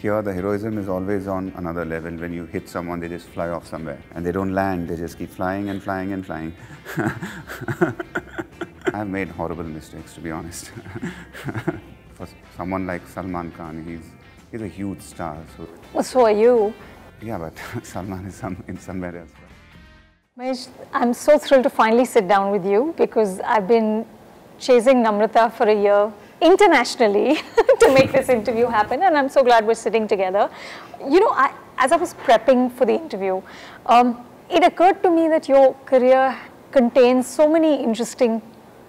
Here, the heroism is always on another level. When you hit someone, they just fly off somewhere. And they don't land, they just keep flying and flying and flying. I've made horrible mistakes, to be honest. For someone like Salman Khan, he's, he's a huge star. So, Well, so are you. yeah, but Salman is some, in somewhere else. Mahesh, I'm so thrilled to finally sit down with you because I've been chasing Namrata for a year internationally to make this interview happen, and I'm so glad we're sitting together. You know, I, as I was prepping for the interview, um, it occurred to me that your career contains so many interesting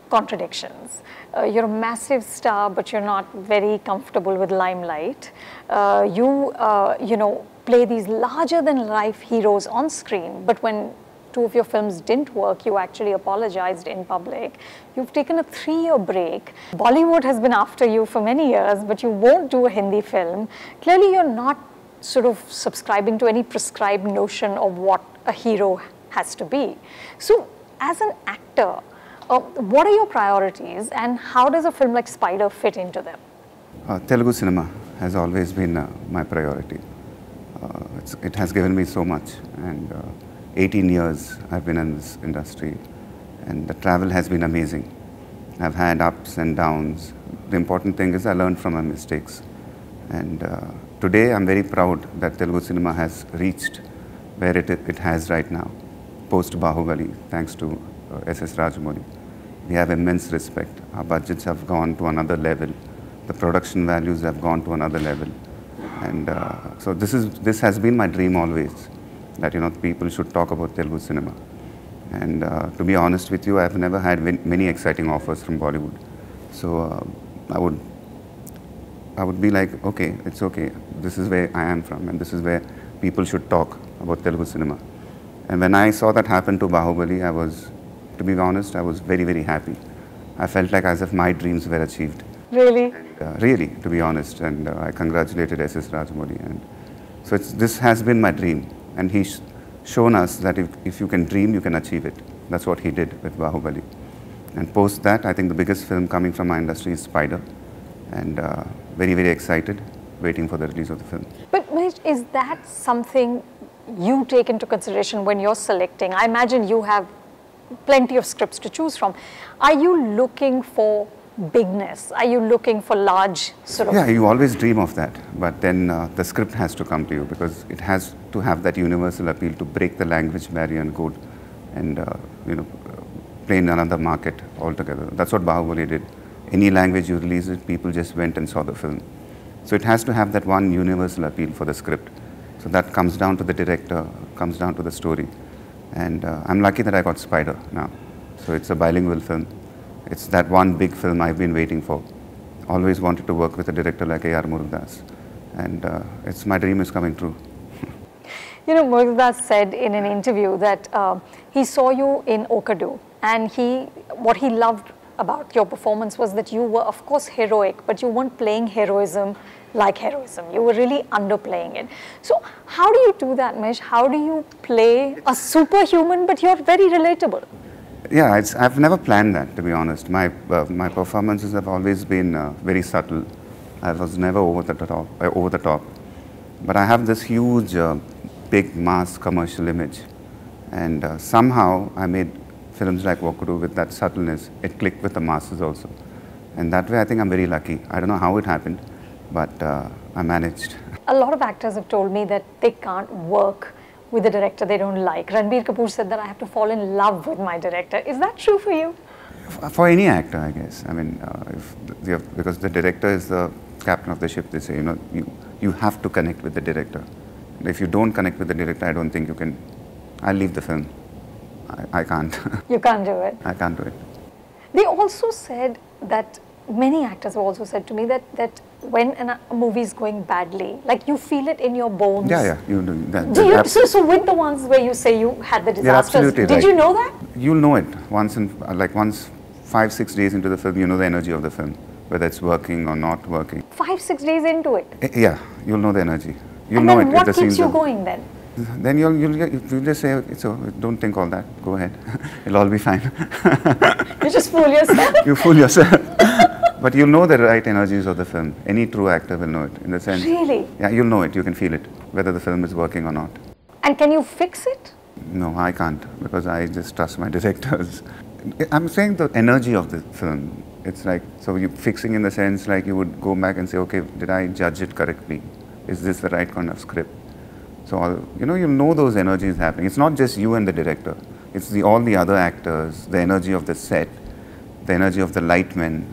contradictions. Uh, you're a massive star, but you're not very comfortable with limelight. Uh, you, uh, you know, play these larger than life heroes on screen, but when two of your films didn't work, you actually apologized in public. You've taken a three year break. Bollywood has been after you for many years, but you won't do a Hindi film. Clearly, you're not sort of subscribing to any prescribed notion of what a hero has to be. So, as an actor, uh, what are your priorities and how does a film like Spyder fit into them? Uh, Telugu cinema has always been uh, my priority. Uh, it has given me so much, and uh, 18 years I've been in this industry, and the travel has been amazing. I've had ups and downs. The important thing is I learned from my mistakes, and uh, today I'm very proud that Telugu cinema has reached where it, it has right now, post Bahubali, thanks to uh, S.S. Rajamouli. We have immense respect. Our budgets have gone to another level. The production values have gone to another level. And uh, so this, is, this has been my dream always, that you know, people should talk about Telugu cinema. And uh, to be honest with you, I've never had many exciting offers from Bollywood. So uh, I would I would be like, okay, it's okay. This is where I am from, and this is where people should talk about Telugu cinema. And when I saw that happen to Bahubali, I was, to be honest, I was very, very happy. I felt like as if my dreams were achieved. Really? Uh, really, to be honest, and uh, I congratulated S.S. Rajamouli. And so it's, this has been my dream, and he's shown us that if, if you can dream, you can achieve it. That's what he did with Bahubali. And post that, I think the biggest film coming from our industry is Spyder, and uh, very, very excited, waiting for the release of the film. But Mahesh, is that something you take into consideration when you're selecting? I imagine you have plenty of scripts to choose from. Are you looking for bigness? Are you looking for large sort of? Yeah, you always dream of that, but then uh, the script has to come to you because it has to have that universal appeal to break the language barrier and go and uh, you know play in another market altogether. That's what Bahubali did. Any language you release it, people just went and saw the film. So it has to have that one universal appeal for the script. So that comes down to the director, comes down to the story. And uh, I'm lucky that I got Spyder now. So it's a bilingual film. It's that one big film I've been waiting for. Always wanted to work with a director like A.R. Murugadoss. And uh, it's my dream is coming true. You know, Murugadoss said in an interview that uh, he saw you in Okkadu, and he what he loved about your performance was that you were, of course, heroic, but you weren't playing heroism like heroism. You were really underplaying it. So, how do you do that, Mish? How do you play a superhuman, but you're very relatable? Yeah, I've never planned that, to be honest. My, uh, my performances have always been uh, very subtle. I was never over the top. Uh, over the top. But I have this huge, uh, big mass commercial image. And uh, somehow I made films like Wakuru with that subtleness. It clicked with the masses also. And that way I think I'm very lucky. I don't know how it happened, but uh, I managed. A lot of actors have told me that they can't work with a director they don't like. Ranbir Kapoor said that I have to fall in love with my director. Is that true for you? For any actor, I guess. I mean, uh, if the, because the director is the captain of the ship, they say, you know, you, you have to connect with the director. If you don't connect with the director, I don't think you can. I'll leave the film. I, I can't. You can't do it. I can't do it. They also said that many actors have also said to me that that when an, a movie is going badly, like you feel it in your bones. Yeah, yeah, you do. That, Do you, so, so with the ones where you say you had the disasters, absolutely did right. you know that? You'll know it once in, like once, five, six days into the film, you know the energy of the film, whether it's working or not working. Five, six days into it. Eh, Yeah, you'll know the energy. You'll and know then it what the keeps you are- going then? Then you'll, you'll, you'll just say, it's a, don't think all that, go ahead. It'll all be fine. You just fool yourself. you fool yourself. But you'll know the right energies of the film. Any true actor will know it in the sense. Really? Yeah, you'll know it. You can feel it, whether the film is working or not. And can you fix it? No, I can't because I just trust my directors. I'm saying the energy of the film. It's like, so you're fixing in the sense like you would go back and say, okay, did I judge it correctly? Is this the right kind of script? So, all, you know, you know those energies happening. It's not just you and the director. It's the, all the other actors, the energy of the set, the energy of the lightmen,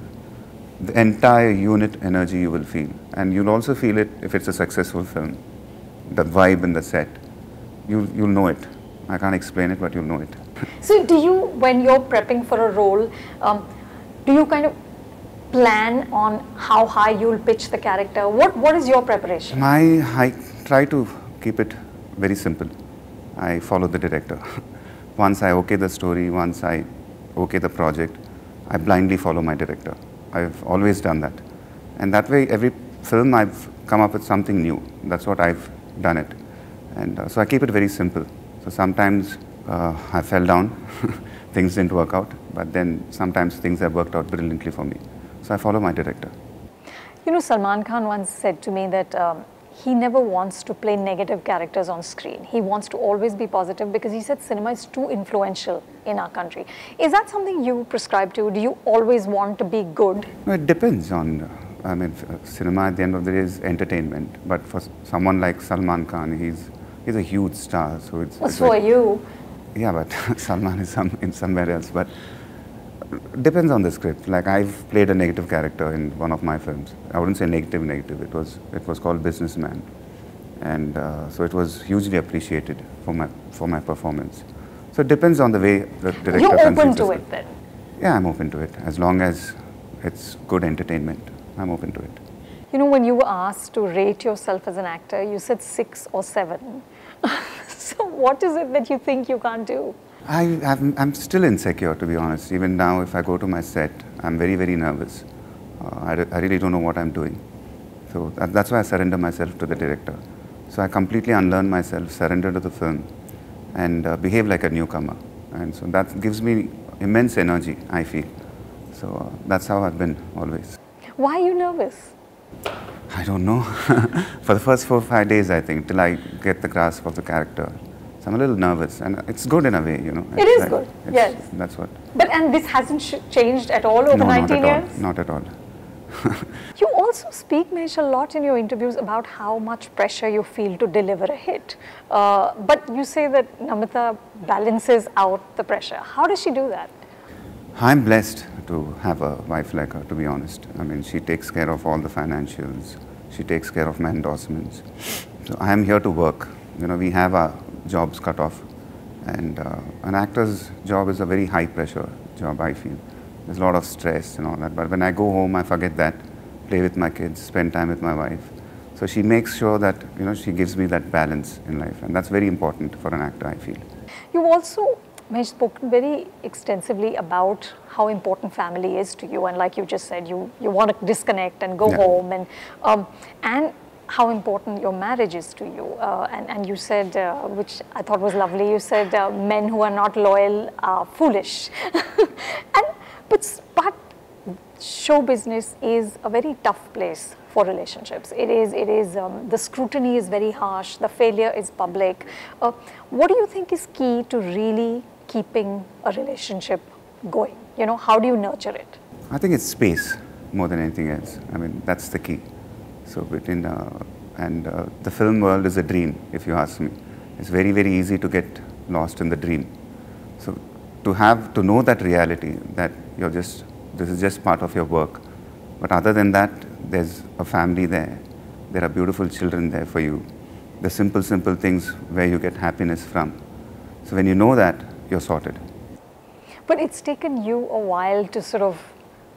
the entire unit energy you will feel. And you'll also feel it if it's a successful film. The vibe in the set. You'll, you'll know it. I can't explain it, but you'll know it. So, do you, when you're prepping for a role, um, do you kind of plan on how high you'll pitch the character? What What is your preparation? My, I try to keep it very simple. I follow the director. once I okay the story, once I okay the project, I blindly follow my director. I've always done that. And that way, every film I've come up with something new. That's what I've done it. And uh, so I keep it very simple. So sometimes uh, I fell down, things didn't work out, but then sometimes things have worked out brilliantly for me. So I follow my director. You know, Salman Khan once said to me that um, he never wants to play negative characters on screen. He wants to always be positive because he said cinema is too influential in our country. Is that something you prescribe to? Do you always want to be good? No, it depends on, I mean, cinema at the end of the day is entertainment. But for someone like Salman Khan, he's, he's a huge star. So it's, Well, it's so like- are you. Yeah, but Salman is some, in somewhere else. But depends on the script. Like I've played a negative character in one of my films. I wouldn't say negative, negative. It was it was called Businessman, and uh, so it was hugely appreciated for my for my performance. So it depends on the way the director. You're open to it then. Yeah, I'm open to it as long as it's good entertainment. I'm open to it. You know, when you were asked to rate yourself as an actor, you said six or seven. so, what is it that you think you can't do? I, I'm, I'm still insecure, to be honest. Even now, if I go to my set, I'm very, very nervous. Uh, I, I really don't know what I'm doing. So that, that's why I surrender myself to the director. So I completely unlearn myself, surrender to the film, and uh, behave like a newcomer. And so that gives me immense energy, I feel. So uh, that's how I've been always. Why are you nervous? I don't know. For the first four or five days, I think, till I get the grasp of the character. So I'm a little nervous, and it's good in a way, you know. It is good, yes. That's what. But and this hasn't sh- changed at all over no, 19 not at years? all. Not at all. You also speak, Mesh, a lot in your interviews about how much pressure you feel to deliver a hit. Uh, but you say that Namrata balances out the pressure. How does she do that? I'm blessed to have a wife like her, to be honest. I mean, she takes care of all the financials. She takes care of my endorsements. So I am here to work. You know, we have our jobs cut off. And uh, an actor's job is a very high pressure job, I feel. There's a lot of stress and all that. But when I go home, I forget that, play with my kids, spend time with my wife. So she makes sure that, you know, she gives me that balance in life. And that's very important for an actor, I feel. You've also Mesh, spoken very extensively about how important family is to you, and like you just said, you, you want to disconnect and go Yeah. home, and um, and how important your marriage is to you. Uh, and and you said, uh, which I thought was lovely. You said uh, men who are not loyal are foolish, and but but show business is a very tough place for relationships. It is, it is, um, the scrutiny is very harsh, the failure is public. Uh, what do you think is key to really keeping a relationship going? You know, how do you nurture it? I think it's space more than anything else. I mean, that's the key. So between uh, and uh, the film world is a dream, if you ask me. It's very very easy to get lost in the dream. So to have to know that reality that you're just this is just part of your work, but other than that, there's a family there. There are beautiful children there for you. The simple simple things where you get happiness from. So when you know that, you're sorted. But it's taken you a while to sort of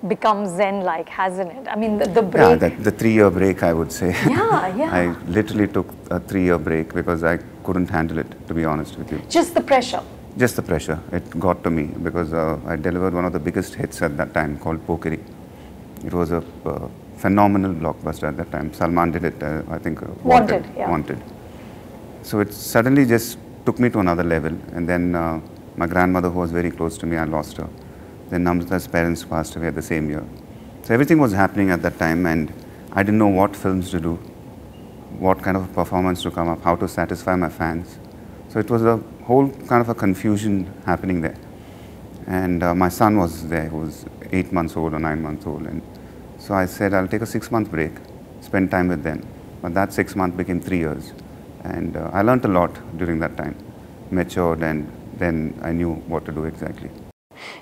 become Zen-like, hasn't it? I mean, the, the Yeah, break. that, the three-year break, I would say. Yeah, yeah. I literally took a three-year break because I couldn't handle it, to be honest with you. just the pressure. Just the pressure, it got to me because uh, I delivered one of the biggest hits at that time called Pokiri. It was a uh, phenomenal blockbuster at that time. Salman did it, uh, I think. Uh, Wanted, yeah. Wanted. So it suddenly just took me to another level. And then uh, my grandmother, who was very close to me, I lost her. Then Namrata's parents passed away the same year. So everything was happening at that time, and I didn't know what films to do, what kind of performance to come up, how to satisfy my fans. So it was a whole kind of a confusion happening there. And uh, my son was there, who was eight months old or nine months old. And so I said, I'll take a six month break, spend time with them. But that six month became three years. And uh, I learned a lot during that time, matured, and then I knew what to do exactly.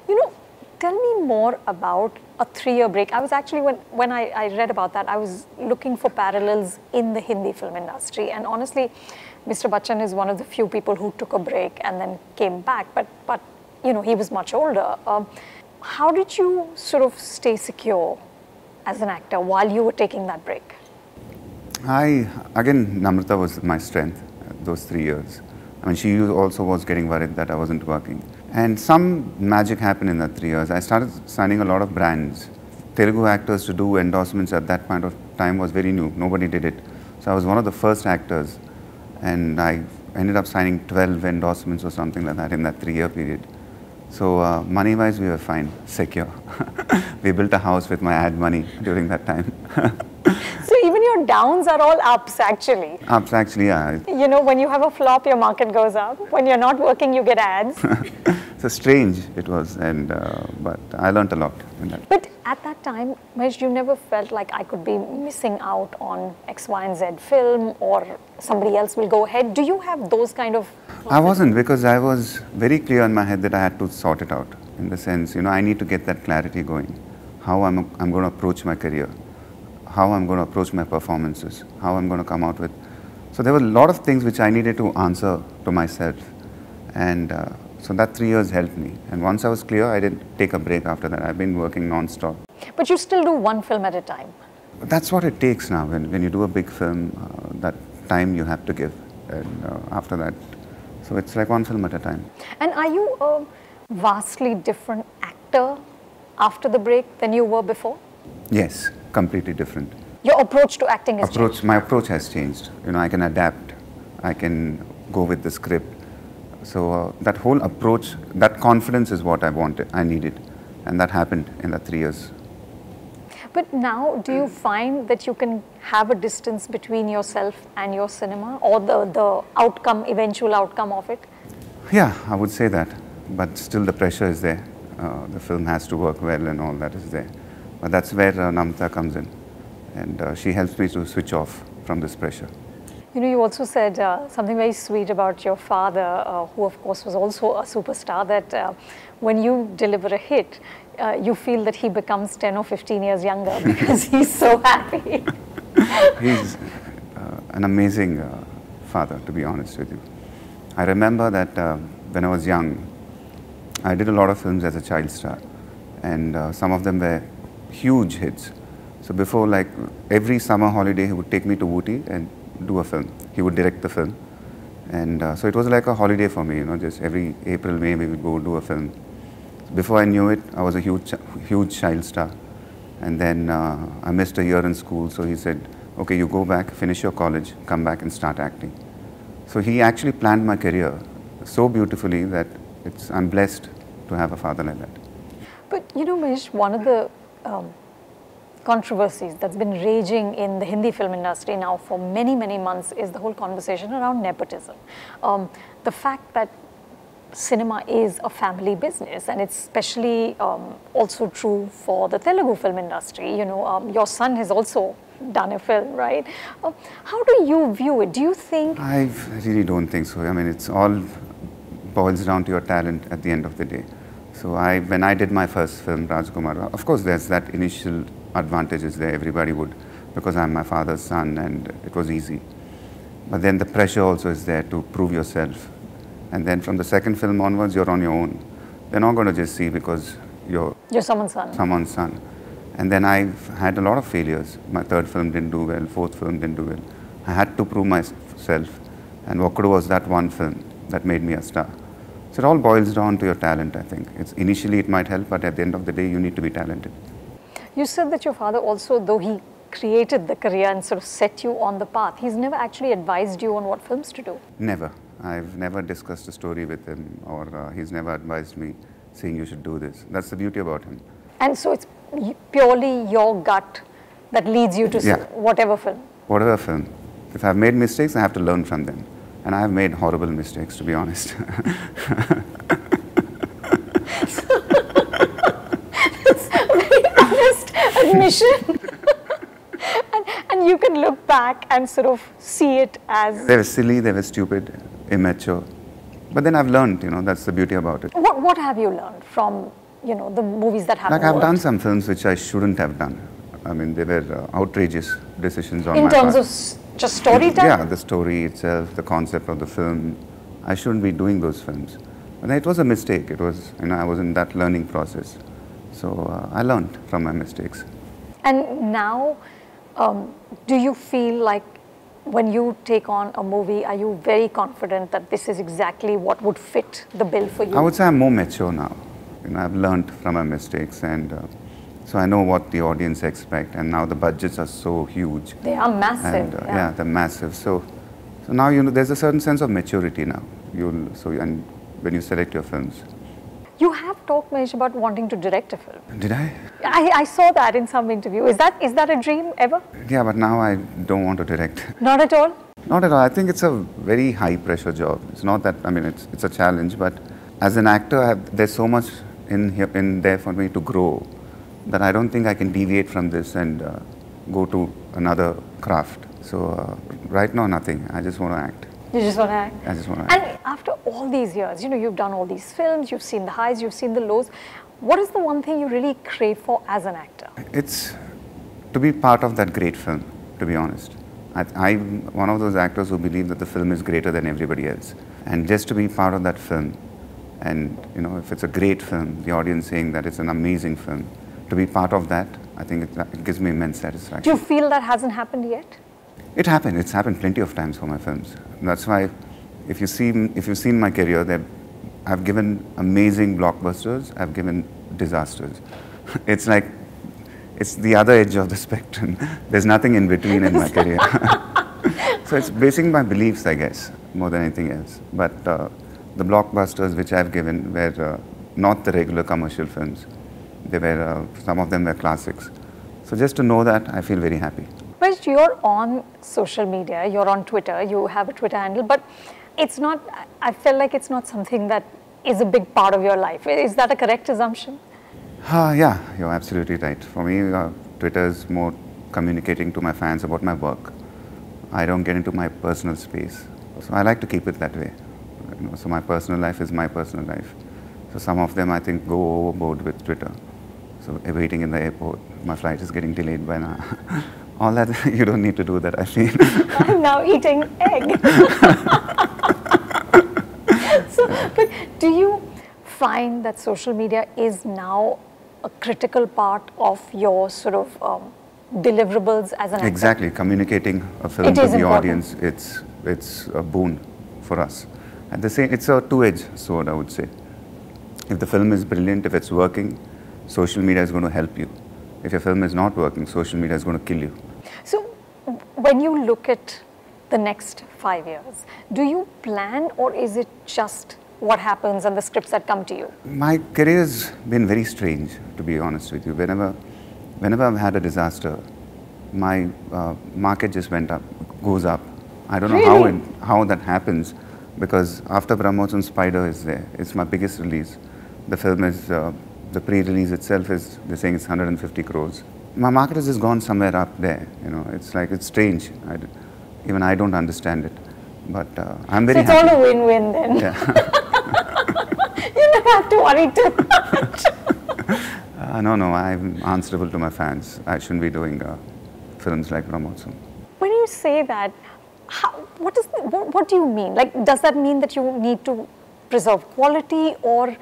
You know, tell me more about a three-year break. I was actually, when, when I, I read about that, I was looking for parallels in the Hindi film industry. And honestly, Mr. Bachchan is one of the few people who took a break and then came back. But, but you know, he was much older. Um, how did you sort of stay secure as an actor while you were taking that break? I, again, Namrata was my strength uh, those three years. I mean, she also was getting worried that I wasn't working. And some magic happened in that three years. I started signing a lot of brands. Telugu actors to do endorsements at that point of time was very new. Nobody did it. So I was one of the first actors. And I ended up signing 12 endorsements or something like that in that three year period. So uh, money wise, we were fine, secure. we built a house with my ad money during that time. so your downs are all ups actually. Ups actually, yeah. You know, when you have a flop, your market goes up. When you're not working, you get ads. so strange it was, and uh, but I learned a lot in that. But at that time, Mahesh, you never felt like I could be missing out on X, Y, and Z film, or somebody else will go ahead. Do you have those kind of? I wasn't because I was very clear in my head that I had to sort it out. In the sense, you know, I need to get that clarity going. How I'm I'm going to approach my career, how I'm going to approach my performances, how I'm going to come out with. So there were a lot of things which I needed to answer to myself, and. Uh, so that three years helped me. And once I was clear, I didn't take a break after that. I've been working non-stop. But you still do one film at a time. That's what it takes now. When, when you do a big film, uh, that time you have to give. And uh, after that, so it's like one film at a time. And are you a vastly different actor after the break than you were before? Yes, completely different. Your approach to acting has approach, changed? My approach has changed. You know, I can adapt. I can go with the script. So uh, that whole approach, that confidence is what I wanted, I needed. And that happened in the three years. But now, do you find that you can have a distance between yourself and your cinema or the, the outcome, eventual outcome of it? Yeah, I would say that. But still the pressure is there. Uh, the film has to work well and all that is there. But that's where uh, Namrata comes in. And uh, she helps me to switch off from this pressure. You know, you also said uh, something very sweet about your father, uh, who of course was also a superstar, that uh, when you deliver a hit, uh, you feel that he becomes 10 or 15 years younger because he's so happy. he's uh, an amazing uh, father, to be honest with you. I remember that when I was young, I did a lot of films as a child star, and some of them were huge hits. So before, like every summer holiday, he would take me to Ooty and do a film. He would direct the film. And uh, so it was like a holiday for me, you know, just every April, May, we would go do a film. Before I knew it, I was a huge, huge child star. And then uh, I missed a year in school, so he said, okay, you go back, finish your college, come back and start acting. So he actually planned my career so beautifully that it's, I'm blessed to have a father like that. But you know, Mish, one of the um, controversies that's been raging in the Hindi film industry now for many, many months is the whole conversation around nepotism. Um, the fact that cinema is a family business and it's especially um, also true for the Telugu film industry. You know, um, your son has also done a film, right? Uh, how do you view it? Do you think? I really don't think so. I mean, it's all boils down to your talent at the end of the day. So I, when I did my first film, Rajkumar, of course there's that initial advantages there, everybody would, because I'm my father's son and it was easy. But then the pressure also is there to prove yourself. And then from the second film onwards, you're on your own. They're not going to just see because you're, you're someone's son. Someone's son. And then I've had a lot of failures. My third film didn't do well, fourth film didn't do well. I had to prove myself. And Okkadu was that one film that made me a star. So it all boils down to your talent, I think. It's, initially it might help, but at the end of the day, you need to be talented. You said that your father also, though he created the career and sort of set you on the path, he's never actually advised you on what films to do. Never. I've never discussed a story with him or uh, he's never advised me saying you should do this. That's the beauty about him. And so it's purely your gut that leads you to Yeah. whatever film? Whatever film. If I've made mistakes, I have to learn from them. And I have made horrible mistakes, to be honest. honest admission. and, and you can look back and sort of see it as they were silly, they were stupid, immature. But then I've learned, you know, that's the beauty about it. what, what have you learned from you know the movies that have Like I've worked? done some films which I shouldn't have done. I mean, they were uh, outrageous decisions on in my terms part. of just storytelling. Yeah, the story itself, the concept of the film. I shouldn't be doing those films. But it was a mistake. It was, you know, I was in that learning process. So uh, I learned from my mistakes. And now, um, do you feel like when you take on a movie, are you very confident that this is exactly what would fit the bill for you? I would say I'm more mature now. You know, I've learned from my mistakes, and uh, so I know what the audience expect. And now the budgets are so huge, they are massive. and uh, yeah. they're massive. So, so now you know there's a certain sense of maturity now. You'll so and when you select your films. You have talked, Mahesh, about wanting to direct a film. Did I? I, I saw that in some interview. Is that is that a dream ever? Yeah, but now I don't want to direct. Not at all. Not at all. I think it's a very high pressure job. It's not that I mean it's it's a challenge, but as an actor, I have, there's so much in here in there for me to grow that I don't think I can deviate from this and uh, go to another craft. So uh, right now, nothing. I just want to act. You just want to act. I just want to act. And after all these years, you know, you've done all these films, you've seen the highs, you've seen the lows. What is the one thing you really crave for as an actor? It's to be part of that great film. To be honest, I, I'm one of those actors who believe that the film is greater than everybody else, and just to be part of that film, and you know, if it's a great film, the audience saying that it's an amazing film, to be part of that, I think it, it gives me immense satisfaction. Do you feel that hasn't happened yet? It happened. It's happened plenty of times for my films. That's why, if you see, if you've seen my career, that I've given amazing blockbusters. I've given disasters. It's like, it's the other edge of the spectrum. There's nothing in between in my career. so it's basing my beliefs, I guess, more than anything else. But uh, the blockbusters which I've given were uh, not the regular commercial films. They were uh, some of them were classics. So just to know that, I feel very happy. Well, you're on social media, you're on Twitter, you have a Twitter handle, but it's not, I felt like it's not something that is a big part of your life. Is that a correct assumption? Uh, yeah, you're absolutely right. For me, uh, Twitter is more communicating to my fans about my work. I don't get into my personal space. So I like to keep it that way. You know, so my personal life is my personal life. So some of them, I think, go overboard with Twitter. So waiting in the airport, my flight is getting delayed by now. All that, you don't need to do that, I feel. I'm now eating egg. so, but do you find that social media is now a critical part of your sort of um, deliverables as an actor? Exactly, communicating a film It to the important. audience, it's, it's a boon for us. At the same, it's a two-edged sword, I would say. If the film is brilliant, if it's working, social media is going to help you. If your film is not working, social media is going to kill you. So, when you look at the next five years, do you plan or is it just what happens and the scripts that come to you? My career has been very strange, to be honest with you. Whenever, whenever I've had a disaster, my uh, market just went up, goes up. I don't know how, it, how that happens because after Brahmotsavam Spyder is there, it's my biggest release. The film is, uh, the pre-release itself is, they're saying it's 150 crores. My market has just gone somewhere up there, you know, it's like, it's strange. I even I don't understand it. But uh, I'm very so it's happy. all a win-win then. Yeah. you never have to worry too much. Uh, no, no, I'm answerable to my fans. I shouldn't be doing uh, films like Brahmotsavam. When you say that, how, what, is what, what do you mean? Like, does that mean that you need to preserve quality, or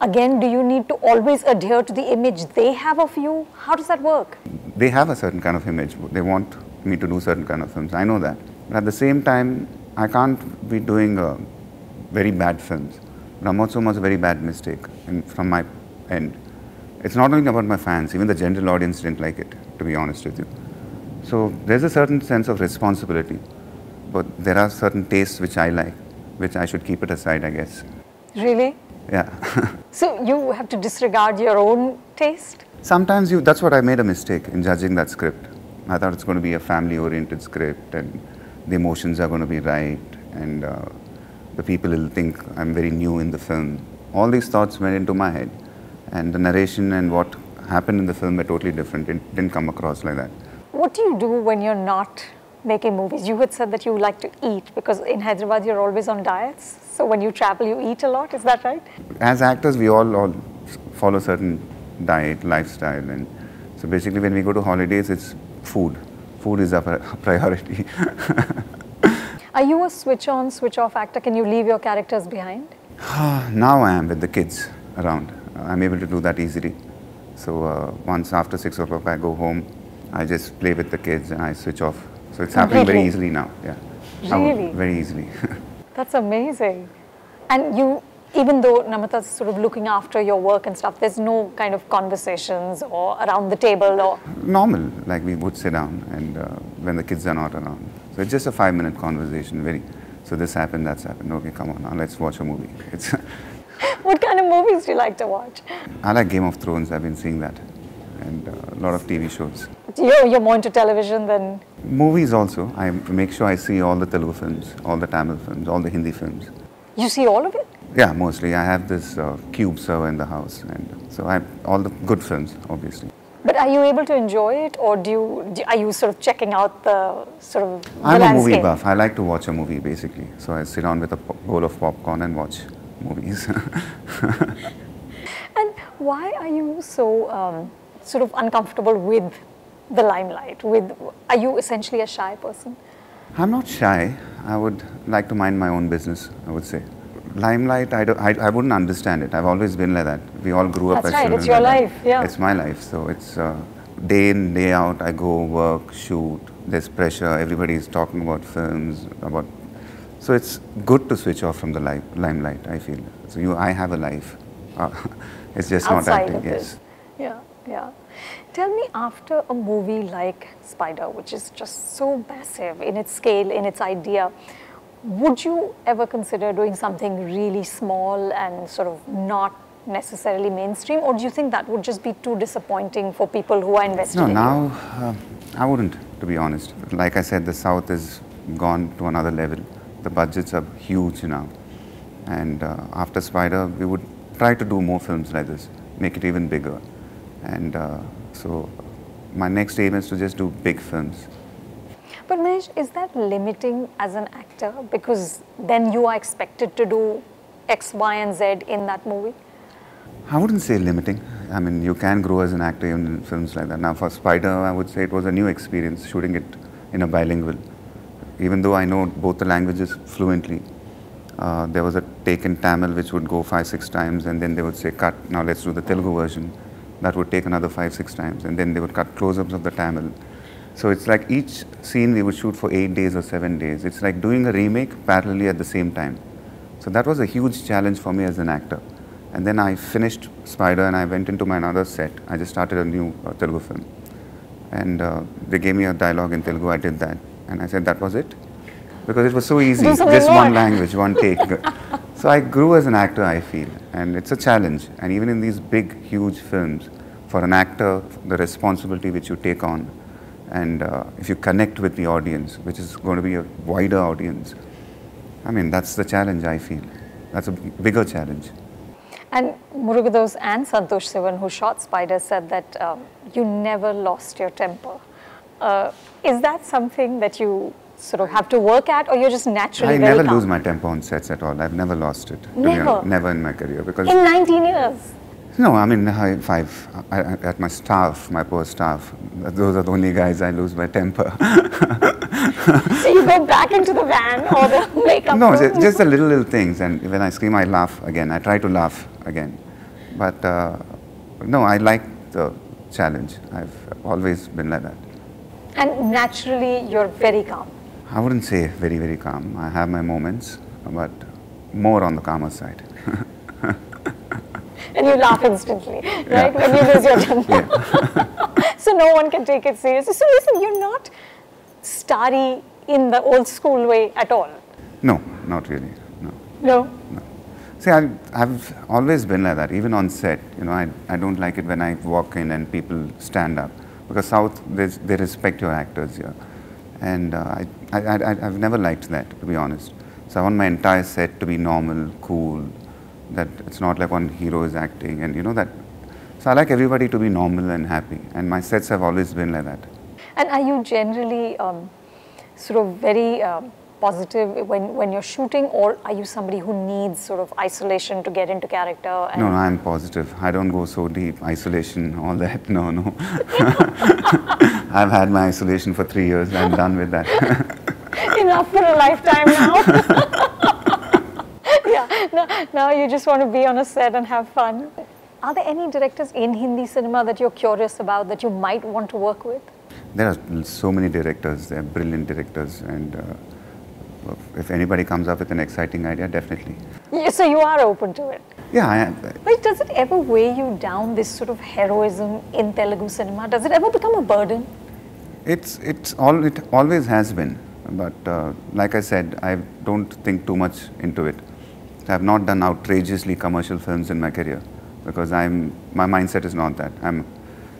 again, do you need to always adhere to the image they have of you? How does that work? They have a certain kind of image. They want me to do certain kind of films. I know that. But at the same time, I can't be doing uh, very bad films. Brahmotsavam was a very bad mistake in, from my end. It's not only about my fans, even the general audience didn't like it, to be honest with you. So there's a certain sense of responsibility, but there are certain tastes which I like, which I should keep it aside, I guess. Really? Yeah. So you have to disregard your own taste? Sometimes you, that's what I made a mistake in judging that script. I thought it's going to be a family oriented script and the emotions are going to be right and uh, the people will think I'm very new in the film. All these thoughts went into my head and the narration and what happened in the film were totally different. It didn't come across like that. What do you do when you're not making movies? You had said that you like to eat because in Hyderabad you're always on diets. So when you travel, you eat a lot. Is that right? As actors, we all, all follow certain diet, lifestyle, and so basically when we go to holidays, it's food. Food is our priority. Are you a switch on, switch off actor? Can you leave your characters behind? now I am with the kids around. I'm able to do that easily. So uh, once after six o'clock, I go home. I just play with the kids and I switch off. So it's happening very easily now. Yeah. Really? very easily. That's amazing. And you, even though Namrata's sort of looking after your work and stuff, there's no kind of conversations or around the table or normal. Like we would sit down and uh, when the kids are not around. So it's just a five-minute conversation. Very. So this happened, that's happened. Okay, come on now, let's watch a movie. It's what kind of movies do you like to watch? I like Game of Thrones. I've been seeing that, and uh, a lot of TV shows. You're, you're more into television than movies. Also, I make sure I see all the Telugu films, all the Tamil films, all the Hindi films. You see all of it? Yeah, mostly. I have this uh, cube server in the house, and so I all the good films, obviously. But are you able to enjoy it, or do you do, are you sort of checking out the sort of? The I'm landscape? a movie buff. I like to watch a movie basically. So I sit down with a bowl of popcorn and watch movies. and why are you so um, sort of uncomfortable with the limelight? With are you essentially a shy person? I'm not shy. I would like to mind my own business. I would say limelight, I, I, I, wouldn't understand it. I've always been like that. We all grew up That's as right. children. It's your like life, that. yeah. It's my life. So it's uh, day in, day out. I go work, shoot. There's pressure. Everybody is talking about films, about. So it's good to switch off from the limelight. I feel. So you, I have a life. Uh, it's just Outside not acting. yes. Yeah, yeah. Tell me, after a movie like Spyder, which is just so massive in its scale, in its idea, would you ever consider doing something really small and sort of not necessarily mainstream, or do you think that would just be too disappointing for people who are invested? No, in now uh, I wouldn't, to be honest. Like I said, the South has gone to another level. The budgets are huge now, and uh, after Spyder, we would try to do more films like this, make it even bigger, and uh, so my next aim is to just do big films. But Mahesh, is that limiting as an actor? Because then you are expected to do X, Y, and Z in that movie? I wouldn't say limiting. I mean, you can grow as an actor even in films like that. Now, for Spyder, I would say it was a new experience shooting it in a bilingual. Even though I know both the languages fluently, uh, there was a take in Tamil which would go five, six times, and then they would say, cut, now let's do the Telugu version. That would take another five, six times, and then they would cut close ups of the Tamil so it's like each scene we would shoot for eight days or seven days. It's like doing a remake parallelly at the same time. So that was a huge challenge for me as an actor. And then I finished Spyder and I went into my another set. I just started a new uh, Telugu film. And uh, they gave me a dialogue in Telugu. I did that. And I said, that was it? Because it was so easy. Just one language, one take. so I grew as an actor, I feel. And it's a challenge. And even in these big, huge films, for an actor, the responsibility which you take on and uh, if you connect with the audience, which is going to be a wider audience, I mean, that's the challenge I feel. That's a bigger challenge. And Murugadoss and Santosh Sivan, who shot Spyder, said that um, you never lost your temper. Uh, is that something that you sort of have to work at, or you're just naturally I never calm? lose my temper on sets at all. I've never lost it. Never? never in my career. because In 19 years? No, I mean, if I've, I, at my staff, my poor staff, those are the only guys I lose my temper. so you go back into the van or the makeup No, room? just the little, little things. And when I scream, I laugh again. I try to laugh again. But uh, no, I like the challenge. I've always been like that. And naturally, you're very calm. I wouldn't say very, very calm. I have my moments, but more on the calmer side. and you laugh instantly, right? Yeah. When you lose your temper. Yeah. so no one can take it seriously. So listen, you're not starry in the old school way at all. No, not really. No. No. No. See, I, I've always been like that, even on set. You know, I, I don't like it when I walk in and people stand up because South, they respect your actors here. And uh, I, I, I, I've never liked that, to be honest. So I want my entire set to be normal, cool, that it's not like one hero is acting and you know that. So I like everybody to be normal and happy. And my sets have always been like that. And are you generally um, sort of very um, positive when, when you're shooting, or are you somebody who needs sort of isolation to get into character? And No, no, I'm positive. I don't go so deep. Isolation, all that. No, no. I've had my isolation for three years. I'm done with that. Enough for a lifetime now. yeah, now, now you just want to be on a set and have fun. Are there any directors in Hindi cinema that you're curious about that you might want to work with? there are so many directors. They're brilliant directors. And uh, if anybody comes up with an exciting idea, definitely. Yeah, so you are open to it. Yeah, I am. But does it ever weigh you down, this sort of heroism in Telugu cinema? Does it ever become a burden? It's, it's all, it always has been. But uh, like I said, I don't think too much into it. I have not done outrageously commercial films in my career because I'm, my mindset is not that. I'm,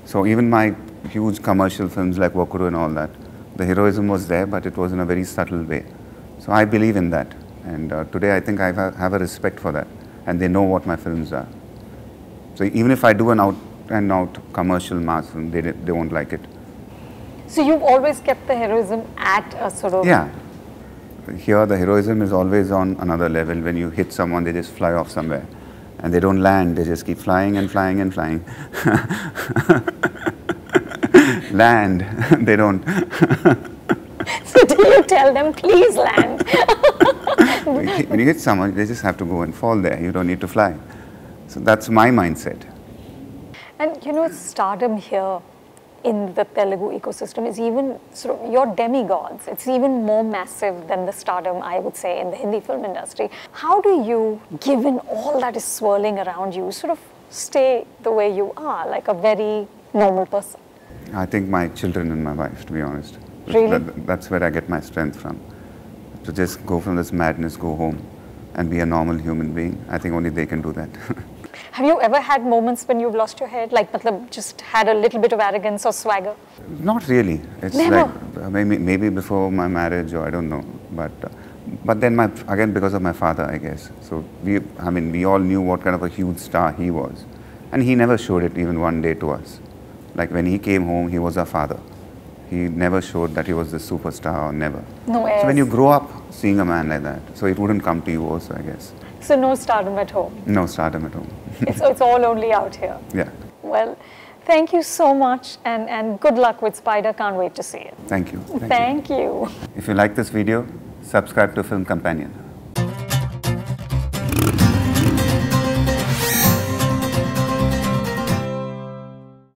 so even my huge commercial films like Wakuru and all that, the heroism was there, but it was in a very subtle way. So I believe in that. And uh, today I think I have, have a respect for that. And they know what my films are. So even if I do an out and out commercial mass film, they, they won't like it. So you've always kept the heroism at a sort of Yeah. Here, the heroism is always on another level. When you hit someone, they just fly off somewhere. And they don't land, they just keep flying and flying and flying. land, they don't. So do you tell them, please land? when you hit- when you hit someone, they just have to go and fall there. You don't need to fly. So that's my mindset. And you know, stardom here in the Telugu ecosystem is even sort of your demigods. It's even more massive than the stardom, I would say, in the Hindi film industry. How do you, given all that is swirling around you, sort of stay the way you are, like a very normal person? I think my children and my wife, to be honest. Really? That- that's where I get my strength from. To just go from this madness, go home, and be a normal human being. I think only they can do that. Have you ever had moments when you've lost your head, like matlab, just had a little bit of arrogance or swagger? Not really. It's Never? like maybe maybe before my marriage or I don't know. But uh, but then my again because of my father, I guess. So we I mean we all knew what kind of a huge star he was, and he never showed it even one day to us. Like when he came home, he was our father. He never showed that he was the superstar or never. No So when you grow up seeing a man like that, so it wouldn't come to you also, I guess. So no stardom at home. No stardom at home. It's, it's all only out here. yeah. Well, thank you so much and, and good luck with Spyder. Can't wait to see it. Thank you. Thank you. Thank you. If you like this video, subscribe to Film Companion.